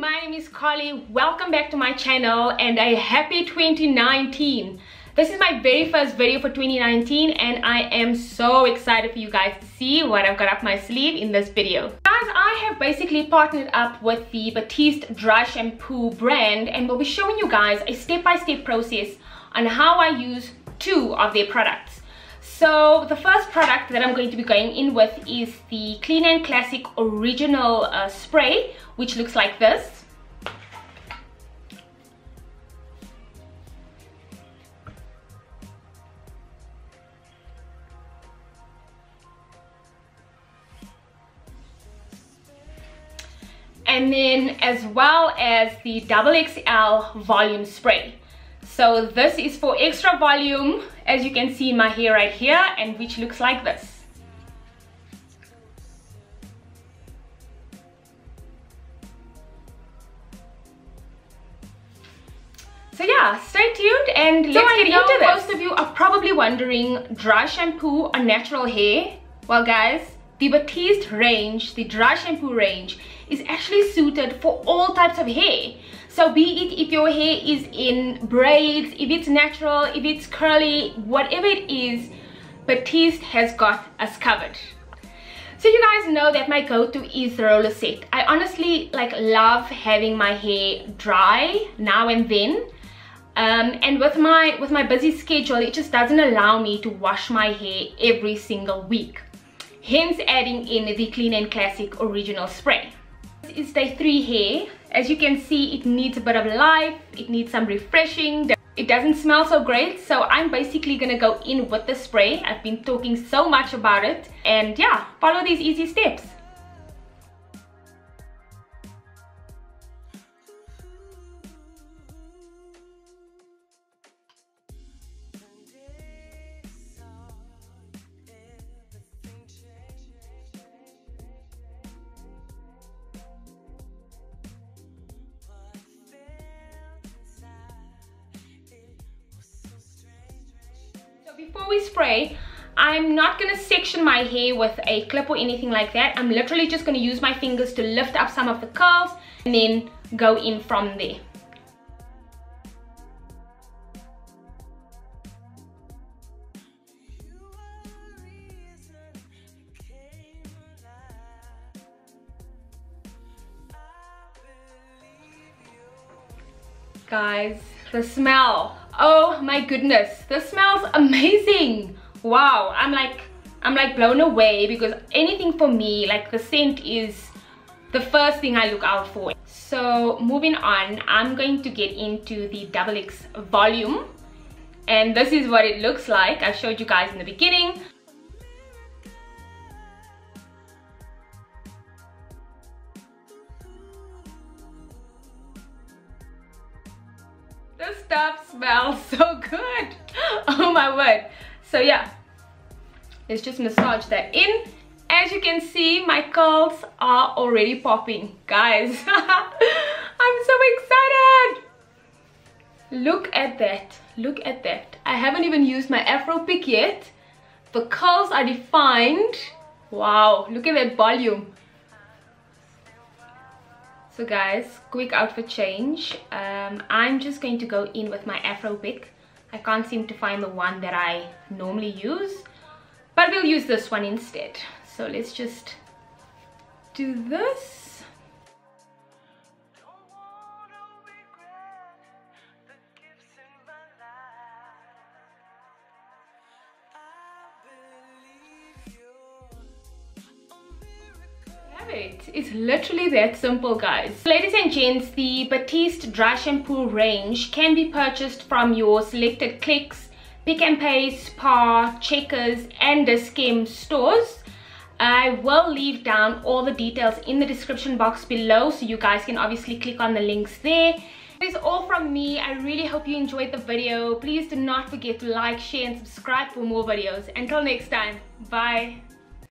name is Carly. Welcome back to my channel and a happy 2019. This is my very first video for 2019 and I am so excited for you guys to see what I've got up my sleeve in this video. Guys, I have basically partnered up with the Batiste Dry Shampoo brand and we'll be showing you guys a step-by-step -step process on how I use two of their products. So the first product that I'm going to be going in with is the Clean and Classic Original uh, Spray, which looks like this. And then as well as the double XL volume spray. So this is for extra volume, as you can see my hair right here, and which looks like this. So yeah, stay tuned and let's so get into this. Most of you are probably wondering, dry shampoo on natural hair? Well guys, the Batiste range, the dry shampoo range, is actually suited for all types of hair. So be it if your hair is in braids, if it's natural, if it's curly, whatever it is, Batiste has got us covered. So you guys know that my go-to is the roller set. I honestly like love having my hair dry now and then. Um, and with my with my busy schedule, it just doesn't allow me to wash my hair every single week hence adding in the Clean and Classic Original Spray. This is day 3 here As you can see, it needs a bit of life, it needs some refreshing. It doesn't smell so great, so I'm basically gonna go in with the spray. I've been talking so much about it. And yeah, follow these easy steps. Before we spray I'm not gonna section my hair with a clip or anything like that. I'm literally just gonna use my fingers to lift up some of the curls and then go in from there. Guys the smell oh my goodness this smells amazing. Wow i'm like i'm like blown away because anything for me like the scent is the first thing i look out for. So moving on i'm going to get into the double x volume. And this is what it looks like. I showed you guys in the beginning this stuff smells so good. Oh my word. So yeah. Let's just massage that in. As you can see my curls are already popping guys. I'm so excited. Look at that. Look at that. I haven't even used my afro pick yet. The curls are defined. Wow. Look at that volume so guys quick outfit change. Um, i'm just going to go in with my afro pick i can't seem to find the one that i normally use but we'll use this one instead. So let's just do this it. It's literally that simple, guys. Ladies and gents, the Batiste Dry Shampoo range can be purchased from your selected Clicks, Pick n Pay, Spar, Checkers, and Dis-Chem stores. I will leave down all the details in the description box below so you guys can obviously click on the links there. That is all from me. I really hope you enjoyed the video. Please do not forget to like, share, and subscribe for more videos. Until next time, bye.